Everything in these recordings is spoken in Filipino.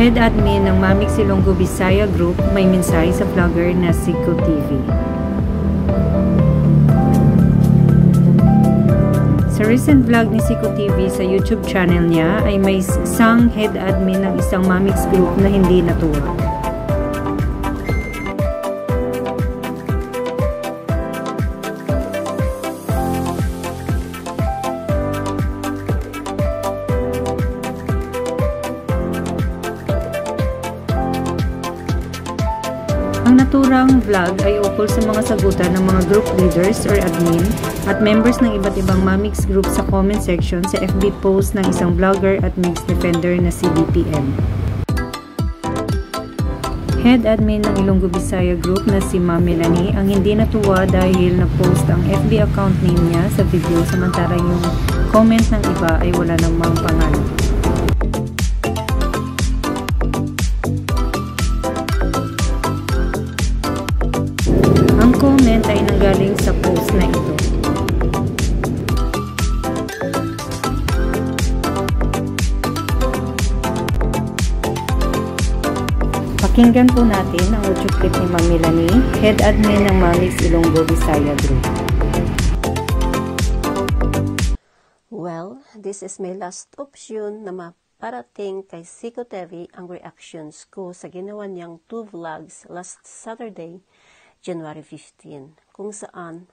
Head admin ng Mamik Silonggo Bisaya Group may mensahe sa vlogger na Siko TV. Sa recent vlog ni Siko TV sa YouTube channel niya ay may isang head admin ng isang Mamix Group na hindi natuwa. Naturang vlog ay ukol sa mga sagutan ng mga group leaders or admin at members ng iba't ibang Mamix group sa comment section sa FB post ng isang vlogger at mix defender na si BPM. Head admin ng Ilonggo Bisaya Group na si Ma'am Melanie ang hindi natuwa dahil na-post ang FB account name niya sa video samantalang yung comment ng iba ay wala namang pangalan. Nanggaling sa post na ito. Pakinggan po natin ang audio clip ni Ma'am Melanie, Head Admin ng Mamis Ilonggo Visaya Group. Well, this is my last option na maparating kay Siko TV ang reactions ko sa ginawa niyang two vlogs last Saturday January 15, kung saan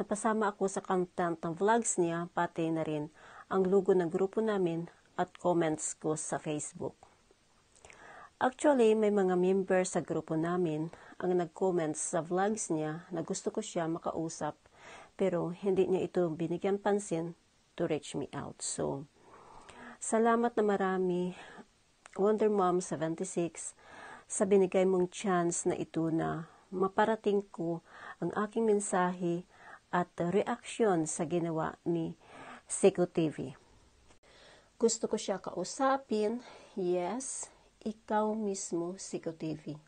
napasama ako sa content ng vlogs niya, pati na rin ang logo ng grupo namin at comments ko sa Facebook. Actually, may mga members sa grupo namin ang nag-comments sa vlogs niya na gusto ko siya makausap pero hindi niya ito binigyan pansin to reach me out. So, salamat na marami Wonder Mom 76 sa binigay mong chance na ito na maparating ko ang aking mensahe at reaksyon sa ginawa ni Seco TV. Gusto ko siya kausapin, yes, ikaw mismo, Seco TV.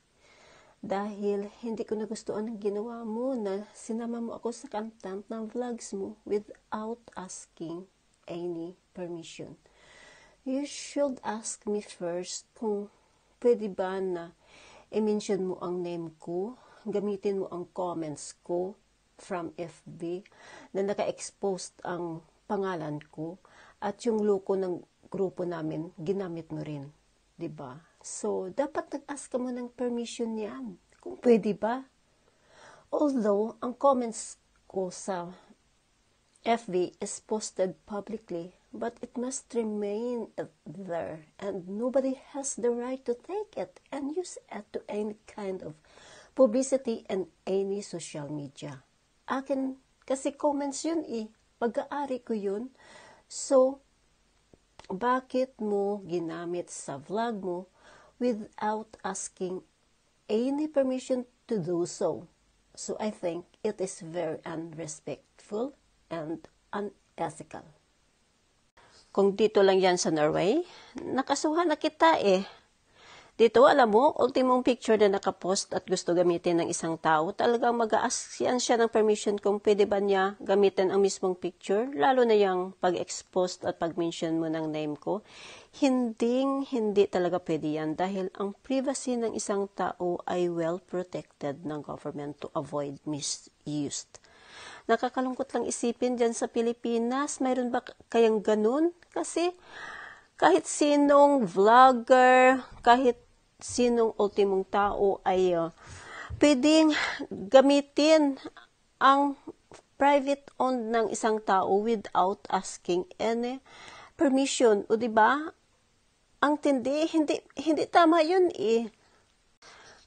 Dahil hindi ko nagustuhan ang ginawa mo na sinama mo ako sa content ng vlogs mo without asking any permission. You should ask me first kung pwede ba na i-mention mo ang name ko gamitin mo ang comments ko from FB na naka-exposed ang pangalan ko at yung logo ng grupo namin, ginamit mo rin. ba? Diba? So, dapat nag-ask ka mo ng permission niyan. Kung pwede ba? Although, ang comments ko sa FB is posted publicly, but it must remain there and nobody has the right to take it and use it to any kind of publicity and any social media. Akin, kasi comments yun eh. Pag-aari ko yun. So, bakit mo ginamit sa vlog mo without asking any permission to do so? So, I think it is very unrespectful and unethical. Kung dito lang yan sa Norway, nakasuhan na kita eh. Dito, alam mo, ultimong picture na nakapost at gusto gamitin ng isang tao, talagang mag-a-ask yan siya ng permission kung pwede ba niya gamitin ang mismong picture, lalo na yung pag-expose at pag-mention mo ng name ko. Hindi, hindi talaga pwede yan dahil ang privacy ng isang tao ay well protected ng government to avoid misused. Nakakalungkot lang isipin dyan sa Pilipinas, mayroon ba kayang ganun? Kasi kahit sinong vlogger, kahit sinong ultimong tao ay uh, pwedeng gamitin ang private owned ng isang tao without asking any permission. O di ba? Ang tindi, hindi, hindi tama yun eh.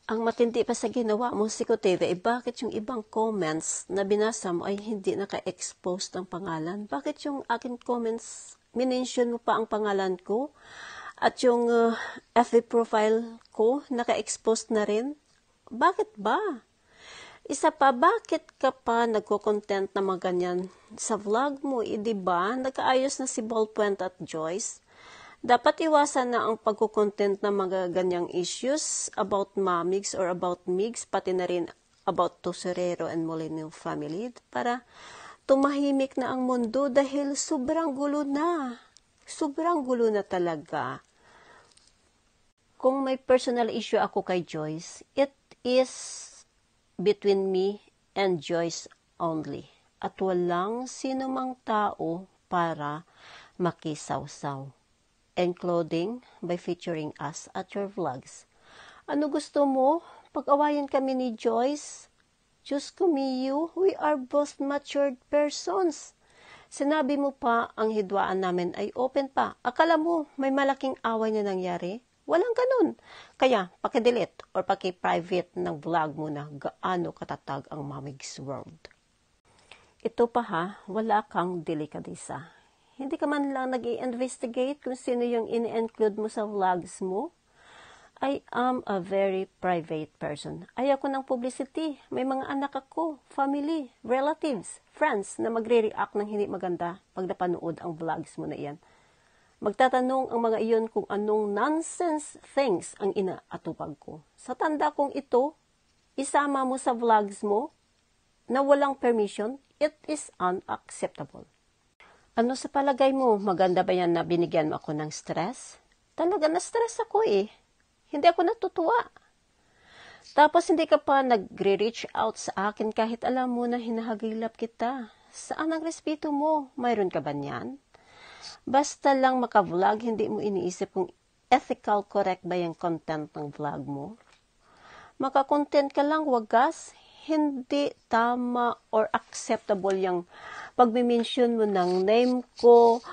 Ang matindi pa sa ginawa mo, si Koteve, eh bakit yung ibang comments na binasa mo ay hindi naka-expose ng pangalan? Bakit yung akin comments, minention mo pa ang pangalan ko? At yung uh, FB profile ko, naka-expose na rin. Bakit ba? Isa pa, bakit ka pa nagko-content na mga ganyan sa vlog mo? Eh, di ba? Nakaayos na si Ballpoint at Joyce. Dapat iwasan na ang pagko-content ng mga ganyang issues about mamigs or about migs, pati na rin about Toserero and Molino family para tumahimik na ang mundo dahil sobrang gulo na. Sobrang gulo na talaga. Kung may personal issue ako kay Joyce, it is between me and Joyce only. At walang sino mang tao para makisawsaw. Including by featuring us at your vlogs. Ano gusto mo? Pag-awayan kami ni Joyce? Diyos ko, Miyu, we are both matured persons. Sinabi mo pa, ang hidwaan namin ay open pa. Akala mo, may malaking away na nangyari? Walang ganun. Kaya, pakidelete or paki-private ng vlog mo na gaano katatag ang Mamig's World. Ito pa ha, wala kang delikadisa. Hindi ka man lang nag investigate kung sino yung in-include mo sa vlogs mo. I am a very private person. Ayoko ng publicity. May mga anak ako, family, relatives, friends na magre-react ng hindi maganda pag napanood ang vlogs mo na iyan. Magtatanong ang mga iyon kung anong nonsense things ang inaatupag ko. Sa tanda kong ito, isama mo sa vlogs mo na walang permission, it is unacceptable. Ano sa palagay mo, maganda ba yan na binigyan mo ako ng stress? Talaga na stress ako eh hindi ako natutuwa. Tapos hindi ka pa nagre-reach out sa akin kahit alam mo na hinahagilap kita. Saan ang respeto mo? Mayroon ka ba niyan? Basta lang maka-vlog, hindi mo iniisip kung ethical correct ba yung content ng vlog mo. Maka-content ka lang, wagas, hindi tama or acceptable yung pag-mention mo ng name ko,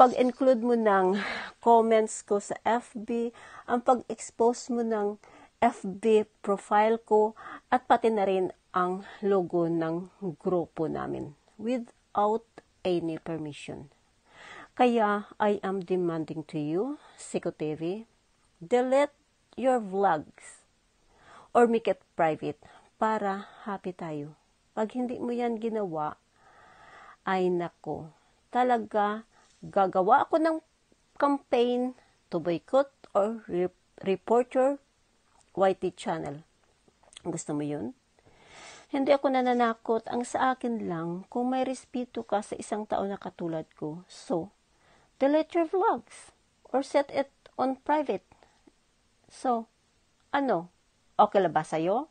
pag-include mo ng comments ko sa FB, ang pag-expose mo ng FB profile ko, at pati na rin ang logo ng grupo namin without any permission. Kaya I am demanding to you, Siko TV, delete your vlogs or make it private para happy tayo. Pag hindi mo yan ginawa, ay nako, talaga gagawa ako ng campaign to boycott or report your YT channel. Gusto mo yun? Hindi ako nananakot. Ang sa akin lang, kung may respeto ka sa isang tao na katulad ko, so, delete your vlogs or set it on private. So, ano? Okay lang ba sa'yo?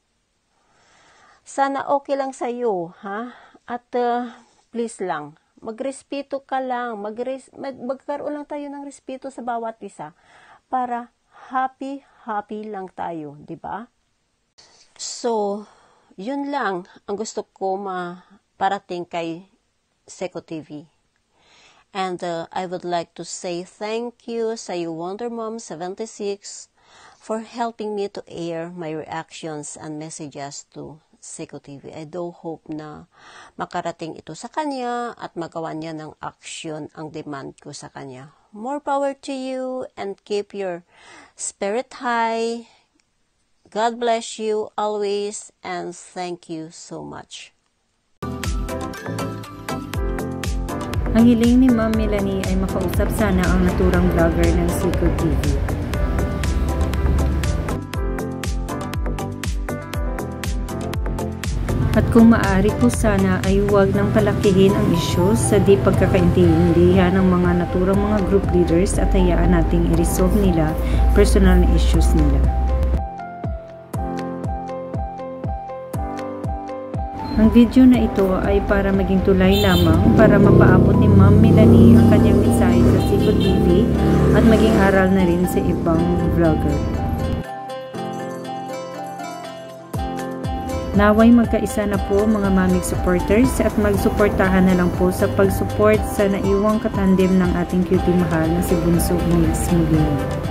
Sana okay lang sa'yo, ha? At uh, please lang, magrespeto ka lang, magres, mag, magkaroon lang tayo ng respeto sa bawat isa para happy, happy lang tayo, di ba? So, yun lang ang gusto ko maparating kay Seco TV. And uh, I would like to say thank you sa you Wonder Mom 76 for helping me to air my reactions and messages to Seiko TV. I do hope na makarating ito sa kanya at magawa niya ng action ang demand ko sa kanya. More power to you and keep your spirit high. God bless you always and thank you so much. Ang hiling ni Ma'am Melanie ay makausap sana ang naturang vlogger ng Seiko TV. At kung maaari po sana ay huwag nang palakihin ang issues sa di pagkakaintindihan ng mga naturang mga group leaders at hayaan nating i-resolve nila personal na issues nila. Ang video na ito ay para maging tulay lamang para mapaabot ni Ma'am Melanie ang kanyang mensahe sa Siko TV at maging aral na rin sa ibang vlogger. Naway magkaisa na po mga mamig supporters at magsuportahan na lang po sa pag-support sa naiwang katandem ng ating cutie mahal na si Bunso Mix Mugini.